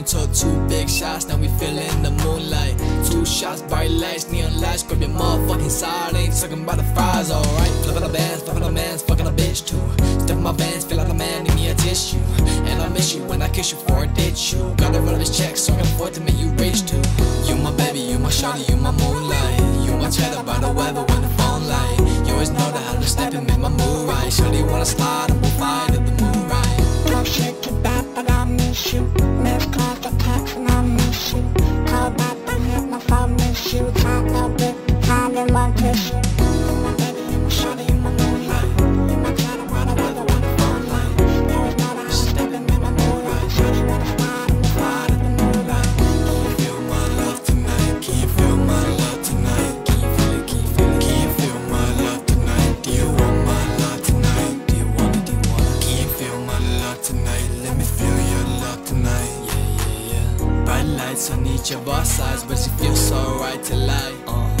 room, took two big shots, now we feeling the moonlight. Two shots, bright lights, neon lights, grab your motherfucking side, ain't talking about the fries, alright. Flippin' the bands, flipping the mans, fuckin' a bitch too. Step my bands, feel like a man, need me a tissue. And I miss you when I kiss you for a ditch. You gotta run this check, so I can afford to make you rich too. You my baby, you my shawty, you my moonlight. You my cheddar by the weather when the phone light. You always know that I'm just snapping, make my mood right. Shawty wanna slide, I need your boss size, but she feels so right to lie. Uh.